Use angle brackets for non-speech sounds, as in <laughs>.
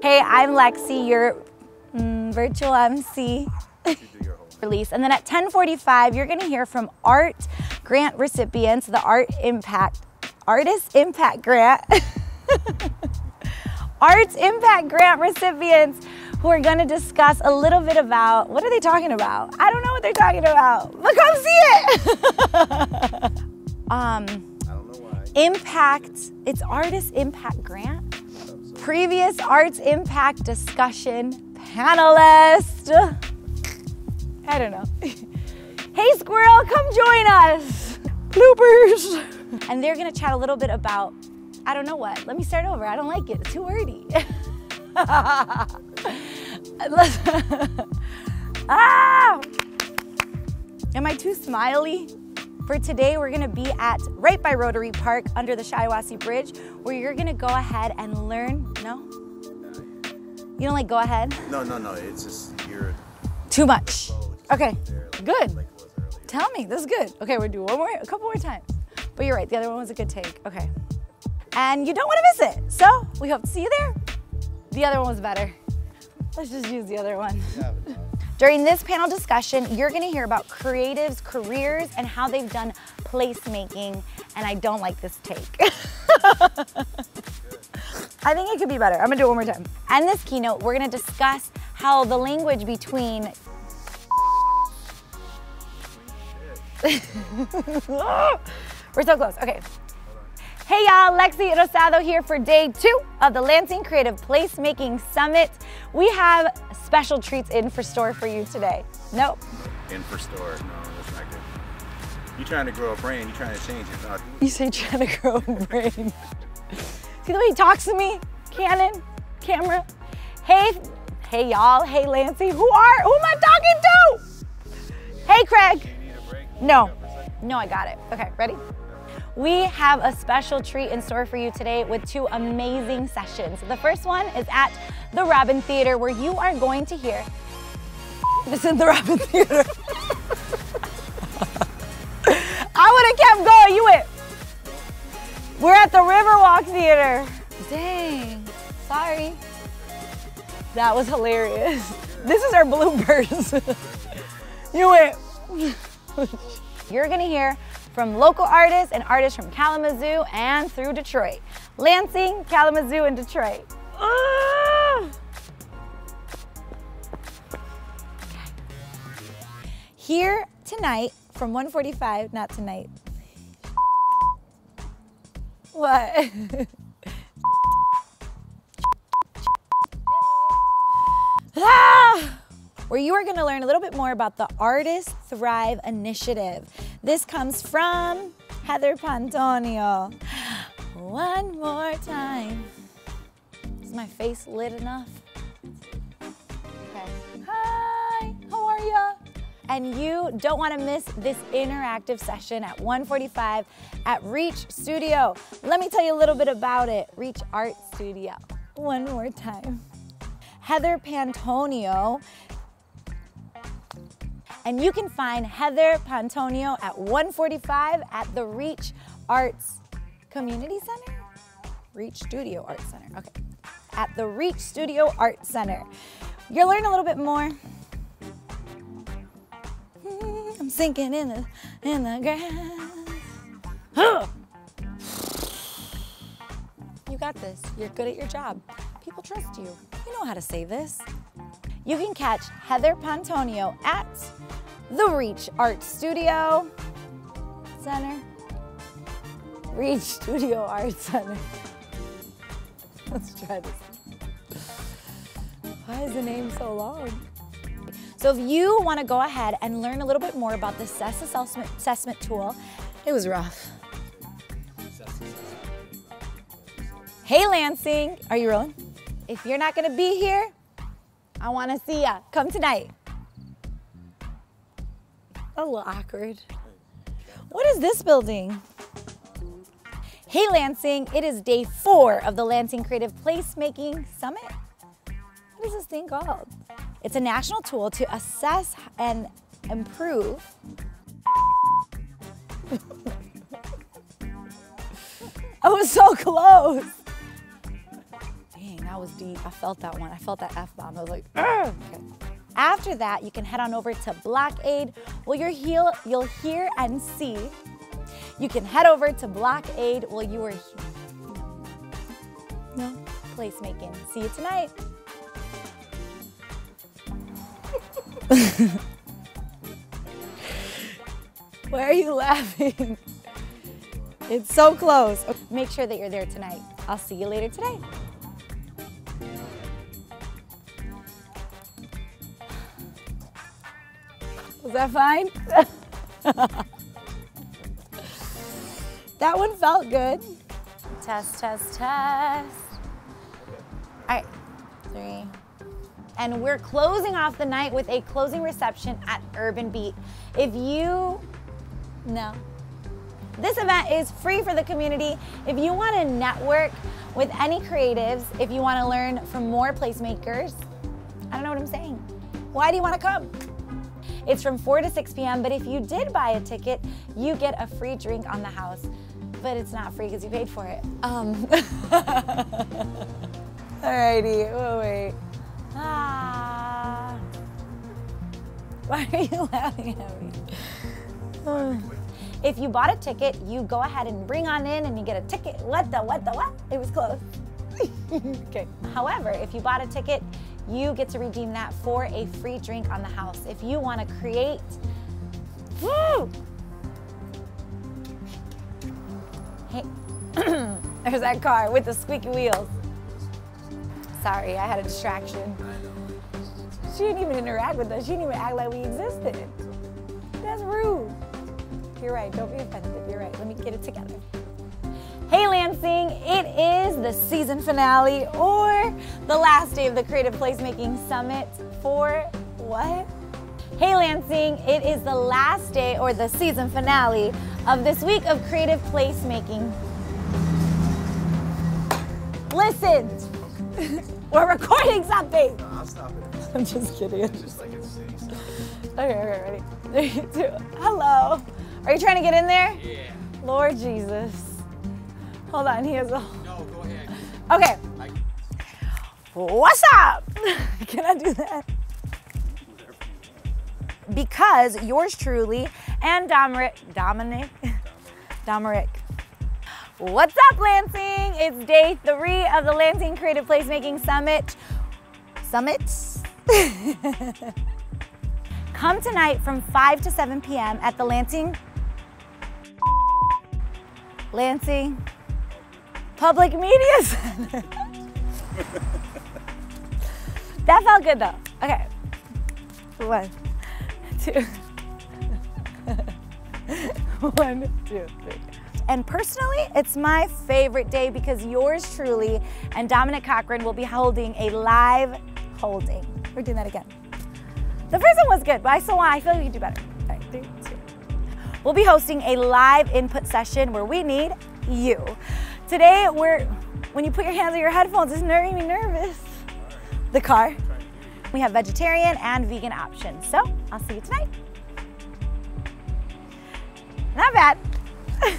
Hey, I'm Lexi, your mm, virtual MC release. And then at 1045, you're gonna hear from art grant recipients, the Art Impact, Artist Impact Grant. <laughs> Arts Impact Grant recipients who are gonna discuss a little bit about, what are they talking about? I don't know what they're talking about, but come see it. <laughs> um, Impact, it's Artist Impact Grant. Previous Arts Impact Discussion panelist. I don't know. <laughs> hey Squirrel, come join us. Bloopers. <laughs> And they're gonna chat a little bit about, I don't know what. Let me start over, I don't like it, it's too wordy. <laughs> ah! Am I too smiley? For today, we're gonna be at right by Rotary Park under the Shiawassee Bridge, where you're gonna go ahead and learn. No? You don't like go ahead? No, no, no. It's just you're too much. Okay, good. Tell me, this is good. Okay, we'll do one more, a couple more times. But you're right, the other one was a good take. Okay. And you don't want to miss it. So we hope to see you there. The other one was better. Let's just use the other one. During this panel discussion, you're gonna hear about creatives' careers and how they've done placemaking, and I don't like this take. <laughs> I think it could be better. I'm gonna do it one more time. And this keynote, we're gonna discuss how the language between <laughs> We're so close, okay. Hey y'all, Lexi Rosado here for day two of the Lansing Creative Placemaking Summit. We have special treats in for store for you today. Nope. In for store, no, that's not good. You're trying to grow a brain, you're trying to change it. No. You say trying to grow a brain. See the way he talks to me? Canon, camera. Hey, hey y'all, hey Lansing, who are, who am I talking to? Hey Craig. No, no, I got it. Okay, ready? We have a special treat in store for you today with two amazing sessions. The first one is at the Robin Theater where you are going to hear <laughs> this is the Robin Theater. <laughs> I would have kept going, you went. We're at the Riverwalk Theater. Dang, sorry. That was hilarious. This is our bloopers. <laughs> you went. You're gonna hear from local artists and artists from Kalamazoo and through Detroit. Lansing, Kalamazoo, and Detroit. Ah! Here tonight from 145, not tonight. What? <laughs> ah! Where you are gonna learn a little bit more about the Artist Thrive Initiative. This comes from Heather Pantonio. One more time. Is my face lit enough? Okay. Hi, how are ya? And you don't wanna miss this interactive session at 145 at Reach Studio. Let me tell you a little bit about it. Reach Art Studio. One more time. Heather Pantonio and you can find Heather Pantonio at 145 at the Reach Arts Community Center? Reach Studio Art Center, okay. At the Reach Studio Art Center. You'll learn a little bit more. <laughs> I'm sinking in the, in the grass. <sighs> You got this, you're good at your job. People trust you. You know how to say this. You can catch Heather Pantonio at the Reach Art Studio Center. Reach Studio Art Center. <laughs> Let's try this. Why is the name so long? So if you want to go ahead and learn a little bit more about the SES assessment, assessment tool, it was rough. Hey Lansing, are you rolling? If you're not gonna be here, I wanna see ya. Come tonight. A little awkward. What is this building? Hey Lansing, it is day four of the Lansing Creative Placemaking Summit. What is this thing called? It's a national tool to assess and improve <laughs> I was so close. Dang, that was deep. I felt that one. I felt that F bomb. I was like, okay. <clears throat> After that, you can head on over to Black Aid. Well, you're heel, you'll hear and see. You can head over to Black Aid while you are here. no placemaking. See you tonight. <laughs> Why are you laughing? It's so close. Make sure that you're there tonight. I'll see you later today. Was that fine? <laughs> that one felt good. Test, test, test. All right, three. And we're closing off the night with a closing reception at Urban Beat. If you, no. This event is free for the community. If you want to network with any creatives, if you want to learn from more placemakers, I don't know what I'm saying. Why do you want to come? It's from 4 to 6 p.m., but if you did buy a ticket, you get a free drink on the house. But it's not free because you paid for it. Um. <laughs> Alrighty, oh wait. Ah. <laughs> Why are you laughing at me? If you bought a ticket, you go ahead and bring on in and you get a ticket. What the, what the, what? It was close. <laughs> okay. However, if you bought a ticket, you get to redeem that for a free drink on the house. If you want to create, woo! Hey, <clears throat> there's that car with the squeaky wheels. Sorry, I had a distraction. She didn't even interact with us. She didn't even act like we existed. That's rude. You're right, don't be offensive. You're right, let me get it together. Hey Lansing, it is the season finale or the last day of the Creative Placemaking Summit for what? Hey Lansing, it is the last day or the season finale of this week of Creative Placemaking. Listen, <laughs> we're recording something. No, I'll stop it. <laughs> I'm just kidding. It's just like it's. Okay, okay, ready? <laughs> Three, two. Hello. Are you trying to get in there? Yeah. Lord Jesus. Hold on, he has a. No, go ahead. Okay. I, What's up? <laughs> Can I do that? Because yours truly and Dominic, Dominic, <laughs> Dominic. What's up, Lansing? It's day three of the Lansing Creative Placemaking Summit. Summits? <laughs> Come tonight from 5 to 7 p.m. at the Lansing Lansing Public Media <laughs> Center. that felt good though. Okay. One, two. <laughs> One, two, three. And personally, it's my favorite day because yours truly and Dominic Cochran will be holding a live holding. We're doing that again. The first one was good, but I still want, I feel like we can do better. All right, three, two. We'll be hosting a live input session where we need you. Today, we're, when you put your hands on your headphones, it's making me nervous. The car. We have vegetarian and vegan options. So I'll see you tonight. Not bad. <laughs>